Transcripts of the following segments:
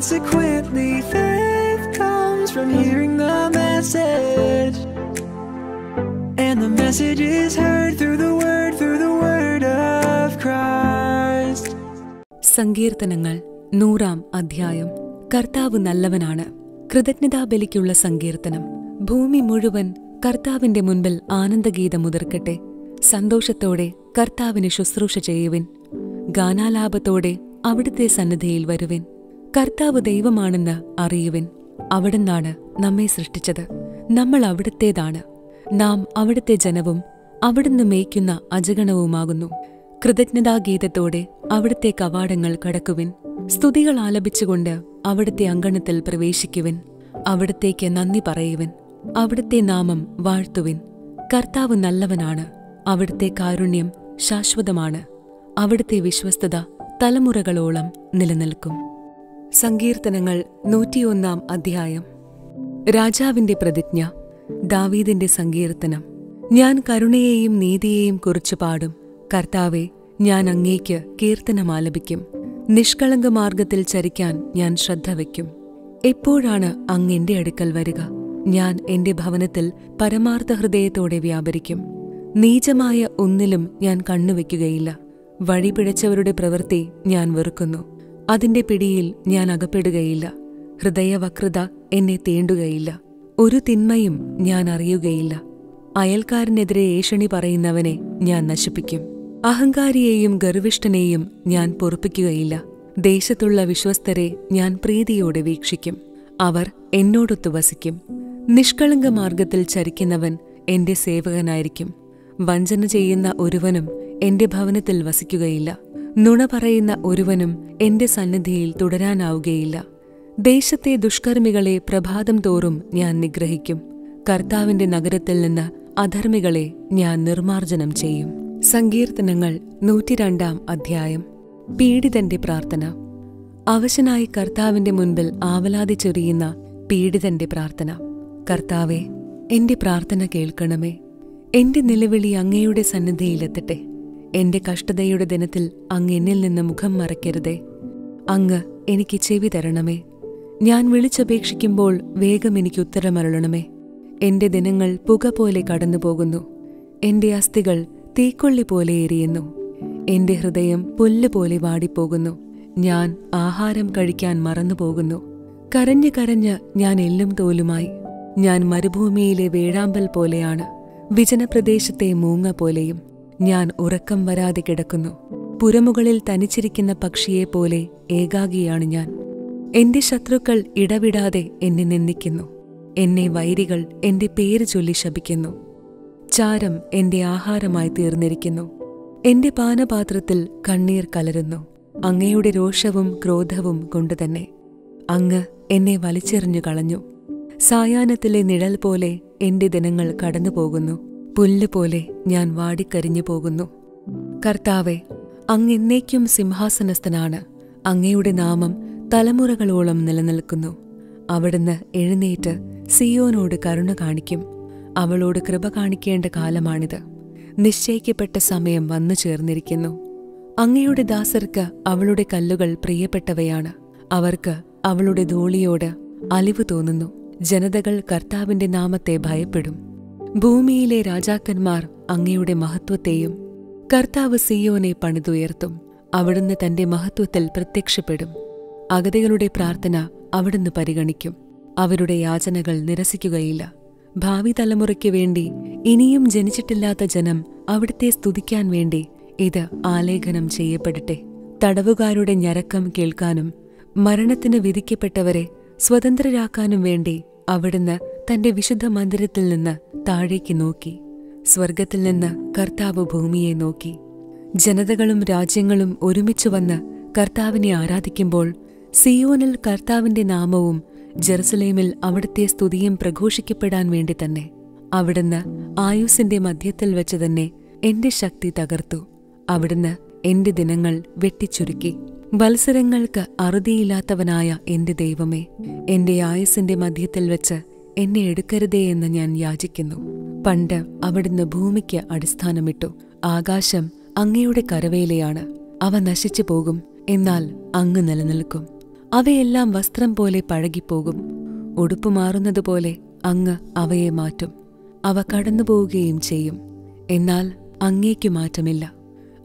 Consequently, faith comes from hearing the message. And the message is heard through the word, through the word of Christ. സങ്കീർത്തനങ്ങൾ നൂറാം അധ്യായം. കർത്താവ് നല്ലവനാണ്. കൃതജ്ഞതാബലിക്കുള്ള സങ്കീർത്തനം. ഭൂമി മുഴുവൻ കർത്താവിന്റെ മുൻപിൽ ആനന്ദഗീതം മുതിർക്കട്ടെ. സന്തോഷത്തോടെ കർത്താവിന് ശുശ്രൂഷ ചെയ്യുവിൻ. ഗാനാലാപത്തോടെ അവിടുത്തെ സന്നിധിയിൽ വരുവിൻ. കർത്താവ് ദൈവമാണെന്ന് അറിയുവിൻ. അവിടുന്നാണ് നമ്മെ സൃഷ്ടിച്ചത്. നമ്മൾ അവിടുത്തേതാണ്. നാം അവിടുത്തെ ജനവും അവിടുന്ന് മേയ്ക്കുന്ന അജഗണവുമാകുന്നു. കൃതജ്ഞതാഗീതത്തോടെ അവിടുത്തെ കവാടങ്ങൾ കടക്കുവിൻ. സ്തുതികൾ ആലപിച്ചുകൊണ്ട് അവിടുത്തെ അങ്കണത്തിൽ പ്രവേശിക്കുവിൻ. അവിടത്തേക്ക് നന്ദി പറയുവിൻ. അവിടുത്തെ നാമം വാഴ്ത്തുവിൻ. കർത്താവ് നല്ലവനാണ്. അവിടുത്തെ കാരുണ്യം ശാശ്വതമാണ്. അവിടുത്തെ വിശ്വസ്തത തലമുറകളോളം നിലനിൽക്കും. സങ്കീർത്തനങ്ങൾ നൂറ്റിയൊന്നാം അധ്യായം. രാജാവിന്റെ പ്രതിജ്ഞ ദാവീദിന്റെ സങ്കീർത്തനം. ഞാൻ കരുണയെയും നീതിയെയും കുറിച്ച് പാടും. കർത്താവെ ഞാൻ അങ്ങേക്ക് കീർത്തനമാലപിക്കും. നിഷ്കളങ്ക മാർഗത്തിൽ ചരിക്കാൻ ഞാൻ ശ്രദ്ധ വയ്ക്കും. എപ്പോഴാണ് അങ്ങ് എന്റെ അടുക്കൽ വരിക? ഞാൻ എന്റെ ഭവനത്തിൽ പരമാർത്ഥ ഹൃദയത്തോടെ വ്യാപരിക്കും. നീചമായ ഒന്നിലും ഞാൻ കണ്ണുവെക്കുകയില്ല വഴിപിഴച്ചവരുടെ പ്രവൃത്തി ഞാൻ വെറുക്കുന്നു. അതിന്റെ പിടിയിൽ ഞാൻ അകപ്പെടുകയില്ല. ഹൃദയവക്രത എന്നെ തേണ്ടുകയില്ല. ഒരു തിന്മയും ഞാൻ അറിയുകയില്ല. അയൽക്കാരനെതിരെ ഏഷണി പറയുന്നവനെ ഞാൻ നശിപ്പിക്കും. അഹങ്കാരിയെയും ഗർവിഷ്ഠനെയും ഞാൻ പൊറുപ്പിക്കുകയില്ല. ദേശത്തുള്ള വിശ്വസ്തരെ ഞാൻ പ്രീതിയോടെ വീക്ഷിക്കും. അവർ എന്നോടൊത്തു വസിക്കും. നിഷ്കളങ്ക മാർഗത്തിൽ ചരിക്കുന്നവൻ എന്റെ സേവകനായിരിക്കും. വഞ്ചന ചെയ്യുന്ന ഒരുവനും എന്റെ ഭവനത്തിൽ വസിക്കുകയില്ല. നുണ പറയുന്ന ഒരുവനും എന്റെ സന്നിധിയിൽ തുടരാനാവുകയില്ല. ദേശത്തെ ദുഷ്കർമ്മികളെ പ്രഭാതം തോറും ഞാൻ നിഗ്രഹിക്കും. കർത്താവിന്റെ നഗരത്തിൽ നിന്ന് അധർമ്മികളെ ഞാൻ നിർമാർജനം ചെയ്യും. സങ്കീർത്തനങ്ങൾ നൂറ്റിരണ്ടാം അധ്യായം. പീഡിതന്റെ പ്രാർത്ഥന. അവശനായി കർത്താവിന്റെ മുൻപിൽ ആവലാതി ചൊരിയുന്ന പീഡിതന്റെ പ്രാർത്ഥന. കർത്താവെ എന്റെ പ്രാർത്ഥന കേൾക്കണമേ. എന്റെ നിലവിളി അങ്ങയുടെ സന്നിധിയിലെത്തട്ടെ. എന്റെ കഷ്ടതയുടെ ദിനത്തിൽ അങ്ങ് എന്നിൽ നിന്ന് മുഖം മറയ്ക്കരുതേ. അങ്ങ് എനിക്ക് ചെവി തരണമേ. ഞാൻ വിളിച്ചപേക്ഷിക്കുമ്പോൾ വേഗം എനിക്ക് ഉത്തരമരുളണമേ. എന്റെ ദിനങ്ങൾ പുക പോലെ കടന്നുപോകുന്നു. എന്റെ അസ്ഥികൾ തീക്കൊള്ളി പോലെ എരിയുന്നു. എന്റെ ഹൃദയം പുല്ല് പോലെ വാടിപ്പോകുന്നു. ഞാൻ ആഹാരം കഴിക്കാൻ മറന്നുപോകുന്നു. കരഞ്ഞ് കരഞ്ഞ് ഞാൻ എല്ലും തോലുമായി. ഞാൻ മരുഭൂമിയിലെ വേഴാമ്പൽ പോലെയാണ്. വിജനപ്രദേശത്തെ മൂങ്ങ പോലെയും. ഞാൻ ഉറക്കം വരാതെ കിടക്കുന്നു. പുരമുകളിൽ തനിച്ചിരിക്കുന്ന പക്ഷിയെപ്പോലെ ഏകാഗിയാണ് ഞാൻ. എന്റെ ശത്രുക്കൾ ഇടവിടാതെ എന്നെ നിന്ദിക്കുന്നു. എന്നെ വൈരികൾ എന്റെ പേര് ചൊല്ലി ശപിക്കുന്നു. ചാരം എന്റെ ആഹാരമായി തീർന്നിരിക്കുന്നു. എന്റെ പാനപാത്രത്തിൽ കണ്ണീർ കലരുന്നു. അങ്ങയുടെ രോഷവും ക്രോധവും കൊണ്ടുതന്നെ അങ്ങ് എന്നെ വലിച്ചെറിഞ്ഞു കളഞ്ഞു. സായാഹ്നത്തിലെ നിഴൽ പോലെ എന്റെ ദിനങ്ങൾ കടന്നുപോകുന്നു. പുല്ല് പോലെ ഞാൻ വാടിക്കരിഞ്ഞു പോകുന്നു. കർത്താവെ അങ്ങെന്നേക്കും സിംഹാസനസ്ഥനാണ്. അങ്ങയുടെ നാമം തലമുറകളോളം നിലനിൽക്കുന്നു. അവിടുന്ന് എഴുന്നേറ്റ് സിയോനോട് കരുണ കാണിക്കും. അവളോട് കൃപ കാണിക്കേണ്ട കാലമാണിത്. നിശ്ചയിക്കപ്പെട്ട സമയം വന്നു ചേർന്നിരിക്കുന്നു. അങ്ങയുടെ ദാസർക്ക് അവളുടെ കല്ലുകൾ പ്രിയപ്പെട്ടവയാണ്. അവർക്ക് അവളുടെ ധൂളിയോട് അലിവ് തോന്നുന്നു. ജനതകൾ കർത്താവിന്റെ നാമത്തെ ഭയപ്പെടും. ഭൂമിയിലെ രാജാക്കന്മാർ അങ്ങയുടെ മഹത്വത്തെയും കർത്താവ് സിയോനെ പണിതുയർത്തും അവിടുന്ന് തന്റെ മഹത്വത്തിൽ പ്രത്യക്ഷപ്പെടും. അഗതികളുടെ പ്രാർത്ഥന അവിടുന്ന് പരിഗണിക്കും. അവരുടെ യാചനകൾ നിരസിക്കുകയില്ല. ഭാവി തലമുറയ്ക്ക് വേണ്ടി ഇനിയും ജനിച്ചിട്ടില്ലാത്ത ജനം അവിടുത്തെ സ്തുതിക്കാൻ വേണ്ടി ഇത് ആലേഖനം ചെയ്യപ്പെടട്ടെ. തടവുകാരുടെ ഞരക്കം കേൾക്കാനും മരണത്തിന് വിധിക്കപ്പെട്ടവരെ സ്വതന്ത്രരാക്കാനും വേണ്ടി അവിടുന്ന് തന്റെ വിശുദ്ധ മന്ദിരത്തിൽ നിന്ന് താഴേക്ക് നോക്കി. സ്വർഗത്തിൽ നിന്ന് കർത്താവ് ഭൂമിയെ നോക്കി. ജനതകളും രാജ്യങ്ങളും ഒരുമിച്ചു വന്ന് കർത്താവിനെ ആരാധിക്കുമ്പോൾ സിയോനിൽ കർത്താവിന്റെ നാമവും ജെറുസലേമിൽ അവിടുത്തെ സ്തുതിയും പ്രഘോഷിക്കപ്പെടാൻ വേണ്ടി തന്നെ അവിടുന്ന് ആയുസിന്റെ മധ്യത്തിൽ വെച്ച് തന്നെ എന്റെ ശക്തി തകർത്തു. അവിടുന്ന് എന്റെ ദിനങ്ങൾ വെട്ടിച്ചുരുക്കി. വത്സരങ്ങൾക്ക് അറുതിയില്ലാത്തവനായ എന്റെ ദൈവമേ എന്റെ ആയുസിന്റെ മധ്യത്തിൽ വെച്ച് എന്നെ എടുക്കരുതേ എന്ന് ഞാൻ യാചിക്കുന്നു. പണ്ട് അവിടുന്ന് ഭൂമിക്ക് അടിസ്ഥാനമിട്ടു. ആകാശം അങ്ങയുടെ കരവേലയാണ്. അവ നശിച്ചു പോകും. എന്നാൽ അങ്ങ് നിലനിൽക്കും. അവയെല്ലാം വസ്ത്രം പോലെ പഴകിപ്പോകും. ഉടുപ്പ് മാറുന്നതുപോലെ അങ്ങ് അവയെ മാറ്റും. അവ കടന്നുപോവുകയും ചെയ്യും. എന്നാൽ അങ്ങേക്കു മാറ്റമില്ല.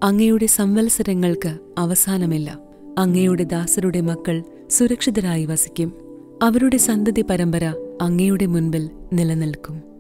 അങ്ങയുടെ സംവത്സരങ്ങൾക്ക് അവസാനമില്ല. അങ്ങയുടെ ദാസരുടെ മക്കൾ സുരക്ഷിതരായി വസിക്കും. അവരുടെ സന്തതി പരമ്പര അങ്ങയുടെ മുൻപിൽ നിലനിൽക്കും.